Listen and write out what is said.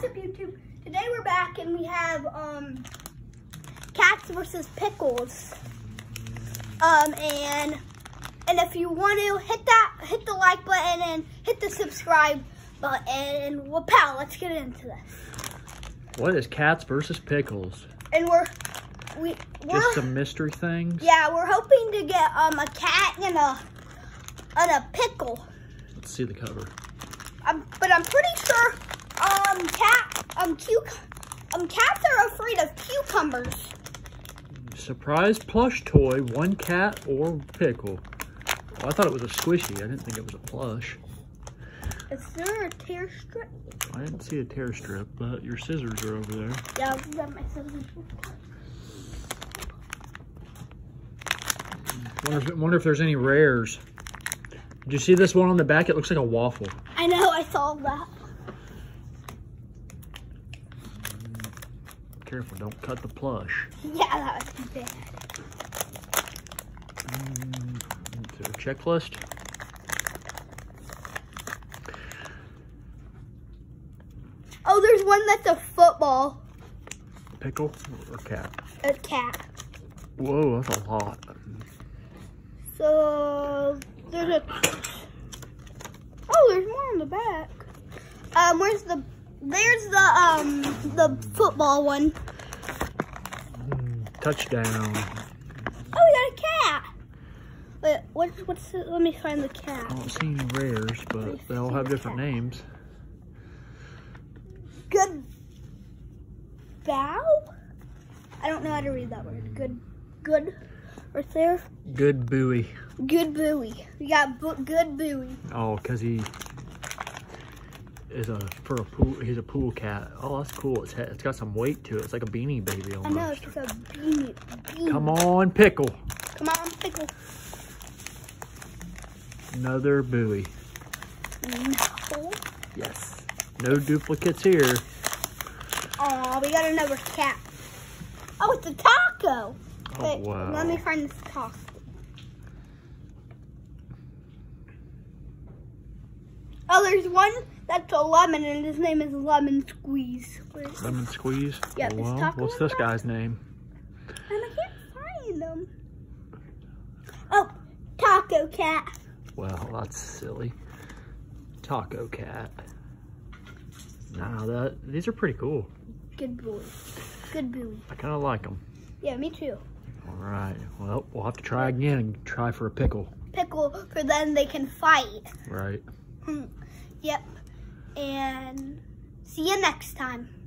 What's up YouTube? Today we're back and we have um cats versus pickles. Um and and if you want to hit that hit the like button and hit the subscribe button and well pal, let's get into this. What is cats versus pickles? And we're we we're Just some mystery things? yeah, we're hoping to get um a cat and a and a pickle. Let's see the cover. Um, but I'm pretty sure um cat um cu um cats are afraid of cucumbers. Surprise plush toy, one cat or pickle. Oh, I thought it was a squishy. I didn't think it was a plush. Is there a tear strip? I didn't see a tear strip, but your scissors are over there. Yeah, I'll grab my scissors. Wonder if, wonder if there's any rares. Did you see this one on the back? It looks like a waffle. I know, I saw that. Careful, don't cut the plush. Yeah, that was bad. Is there a checklist? Oh, there's one that's a football. Pickle or cat? A cat. Whoa, that's a lot. So there's a. Oh, there's more on the back. Um, where's the? There's the um the football one. Touchdown. Oh, we got a cat. Wait, what's what's? The, let me find the cat. I don't see any rares, but they all have different names. Good. Bow. I don't know how to read that word. Good. Good. Right there. Good buoy. Good buoy. We got bu good buoy. Oh, because he is a for a pool. He's a pool cat. Oh, that's cool. It's it's got some weight to it. It's like a beanie baby almost. I know it's just a beanie. beanie. Come on, pickle. Come on, pickle. Another buoy. No. Yes. No duplicates here. Oh, we got another cat. Oh, it's a taco. Oh Wait, wow. let me find this taco. Oh, there's one that's a lemon, and his name is Lemon Squeeze. Where's- Lemon squeeze. Yep, Oh, well, taco what's this top. guy's name? And I can't find them. Oh, Taco Cat. Well, that's silly. Taco cat. Nah, that these are pretty cool. Good boy. Good boy. I kind of like them. Yeah, me too. All right. Well, we'll have to try again and try for a pickle. Pickle, for then they can fight. Right. Yep. And see you next time.